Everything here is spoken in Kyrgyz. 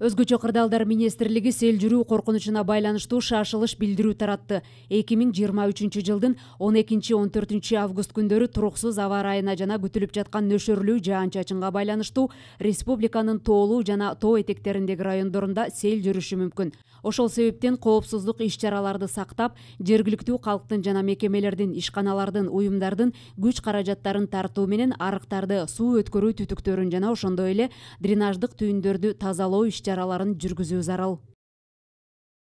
өзгөчө кырдаалдар министрлиги сел жүрүү коркунучуна байланыштуу шашылыш билдирүү таратты. Эки миң жыйырма үчүнчү жылдын он экинчи он төртүнчү август күндөрү туруксуз аба ырайына жана күтүлүп жаткан нөшөрлүү жаан чачынга байланыштуу республиканын тоолуу жана тоо этектериндеги райондорунда сел жүрүшү мүмкүн. Ошол себептен коопсуздук иш чараларды сактап жергиликтүү калктын жана мекемелердин ишканалардын уюмдардын күч каражаттарын тартуу менен арыктарды суу өткөрүү түтүктөрүн жана ошондой эле дренаждык түйүндөрдү тазалоо чараларын жүргүзүү зарыл